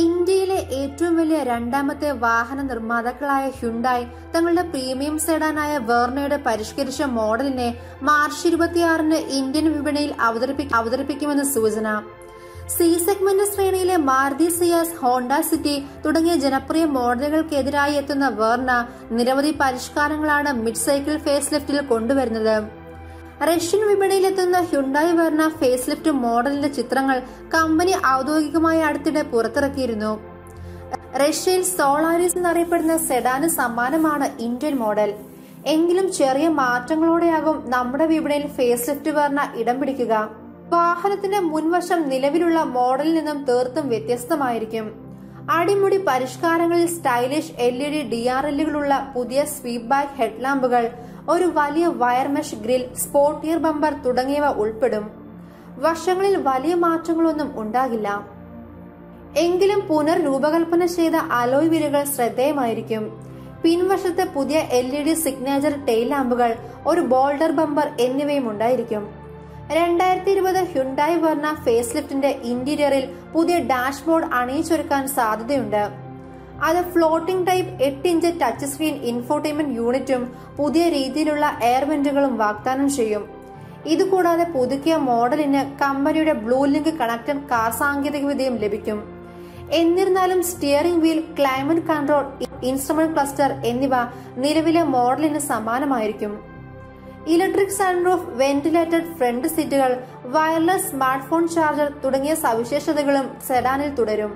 ഇന്ത്യയിലെ ഏറ്റവും വലിയ രണ്ടാമത്തെ വാഹന നിർമ്മാതാക്കളായ ഹ്യുണ്ടായി തങ്ങളുടെ പ്രീമിയം സെഡാനായ വേർണയുടെ പരിഷ്കരിച്ച മോഡലിനെ മാർച്ച് ഇരുപത്തിയാറിന് ഇന്ത്യൻ വിപണിയിൽ അവതരിപ്പിക്കുമെന്ന് സൂചന. സി സെഗ്മെന്റ് ശ്രേണിയിലെ മാർദി സിയാസ് ഹോണ്ട സിറ്റി തുടങ്ങിയ ജനപ്രിയ മോഡലുകൾക്കെതിരായി എത്തുന്ന വേർണ നിരവധി പരിഷ്കാരങ്ങളാണ് മിഡ് സൈക്കിൾ ഫേസ് ലിഫ്റ്റിൽ കൊണ്ടുവരുന്നത്. റഷ്യൻ വിപണിയിലെത്തുന്ന ഹ്യുണ്ടായി വർണ ഫേസ് ലിഫ്റ്റ് മോഡലിന്റെ ചിത്രങ്ങൾ കമ്പനി ഔദ്യോഗികമായി അടുത്തിടെ പുറത്തിറക്കിയിരുന്നു. റഷ്യയിൽ സോളാരിസ് എന്നറിയപ്പെടുന്ന സെഡാന് സമാനമാണ് ഇന്ത്യൻ മോഡൽ. എങ്കിലും ചെറിയ മാറ്റങ്ങളോടെയാകും നമ്മുടെ വിപണിയിൽ ഫേസ് ലിഫ്റ്റ് വർണ ഇടം പിടിക്കുക. വാഹനത്തിന്റെ മുൻവശം നിലവിലുള്ള മോഡലിൽ നിന്നും തീർത്തും വ്യത്യസ്തമായിരിക്കും. അടിമുടി പരിഷ്കാരങ്ങളിൽ stylish L E D D R എല്ലുകളുള്ള പുതിയ സ്വീപ് ബാക്ക് ഹെഡ്ലാമ്പുകൾ ഒരു വലിയ wire mesh grille sportier bumper തുടങ്ങിയവ ഉൾപ്പെടും. വർഷങ്ങളിൽ വലിയ മാറ്റങ്ങളൊന്നും ഉണ്ടാകില്ല. എങ്കിലും പുനർരൂപകൽപ്പന ചെയ്ത അലോയ് വീലുകൾ ശ്രദ്ധേയമായിരിക്കും. പിൻവശത്തെ പുതിയ L E D signature tail ലാമ്പുകൾ ഒരു ബോൾഡർ ബമ്പർ എന്നിവയും ഉണ്ടായിരിക്കും. രണ്ടായിരത്തി ഇരുപത് ഹ്യുണ്ടായി വർണ ഫേസ് ലിഫ്റ്റിന്റെ ഇന്റീരിയറിൽ പുതിയ ഡാഷ്ബോർഡ് അണിയിച്ചൊരുക്കാൻ സാധ്യതയുണ്ട്. അത് ഫ്ലോട്ടിംഗ് ടൈപ്പ് എട്ട് ഇഞ്ച് ടച്ച് സ്ക്രീൻ ഇൻഫോർടൈൻമെന്റ് യൂണിറ്റും പുതിയ രീതിയിലുള്ള എയർവെന്റുകളും വാഗ്ദാനം ചെയ്യും. ഇതുകൂടാതെ പുതുക്കിയ മോഡലിന് കമ്പനിയുടെ ബ്ലൂ ലിങ്ക് കണക്റ്റഡ് കാർ സാങ്കേതികവിദ്യയും ലഭിക്കും. എന്നിരുന്നാലും steering wheel climate control instrument cluster എന്നിവ നിലവിലെ മോഡലിന് സമാനമായിരിക്കും. ഇലക്ട്രിക് സൺറൂഫ് വെന്റിലേറ്റഡ് ഫ്രണ്ട് സീറ്റുകൾ വയർലെസ് സ്മാർട്ട് ഫോൺ ചാർജർ തുടങ്ങിയ സവിശേഷതകളും സെഡാനിൽ തുടരും.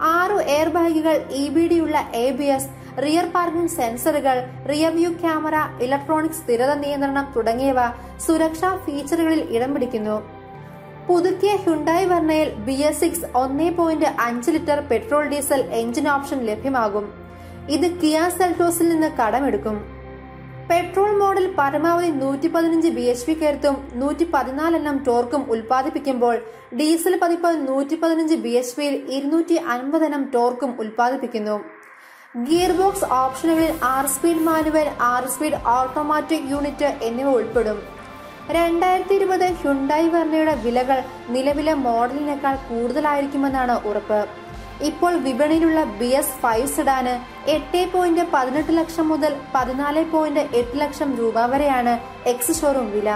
ആറു എയർ ബാഗുകൾ ഇ ബി ഡി ഉള്ള A B S rear parking സെൻസറുകൾ റിയർ വ്യൂ ക്യാമറ ഇലക്ട്രോണിക് സ്ഥിരത നിയന്ത്രണം തുടങ്ങിയവ സുരക്ഷാ ഫീച്ചറുകളിൽ ഇടം പിടിക്കുന്നു. പുതുക്കിയ ഹ്യുണ്ടായി വർണയിൽ ബി എസ് സിക്സ് ഒന്നേ പോയിന്റ് അഞ്ച് litre petrol diesel engine option ലഭ്യമാകും. ഇത് കിയ സെൽറ്റോസിൽ നിന്ന് കടമെടുക്കും. പെട്രോൾ മോഡൽ പരമാവധി നൂറ്റി പതിനഞ്ച് ബി എച്ച് പി കരുത്തും നൂറ്റി പതിനാലെണ്ണം ടോർക്കും ഉൽപ്പാദിപ്പിക്കുമ്പോൾ ഡീസൽ പതിപ്പ് നൂറ്റി പതിനഞ്ച് ബി എച്ച് പിയിൽ ഇരുന്നൂറ്റി അൻപതെണ്ണം ടോർക്കും ഉൽപ്പാദിപ്പിക്കുന്നു. ഗിയർ ബോക്സ് ഓപ്ഷനുകളിൽ ആർ സ്പീഡ് മാനുവൽ ആർ സ്പീഡ് ഓട്ടോമാറ്റിക് യൂണിറ്റ് എന്നിവ ഉൾപ്പെടും. രണ്ടായിരത്തി ഇരുപത് ഹ്യുണ്ടായി വർണയുടെ വിലകൾ നിലവിലെ മോഡലിനേക്കാൾ കൂടുതലായിരിക്കുമെന്നാണ് ഉറപ്പ്. ഇപ്പോൾ വിപണിയിലുള്ള ബി എസ് ഫൈവ് സിഡാന് എട്ട് പോയിന്റ് പതിനെട്ട് ലക്ഷം മുതൽ പതിനാല് പോയിന്റ് എട്ട് ലക്ഷം രൂപ വരെയാണ് എക്സ് ഷോറൂം വില.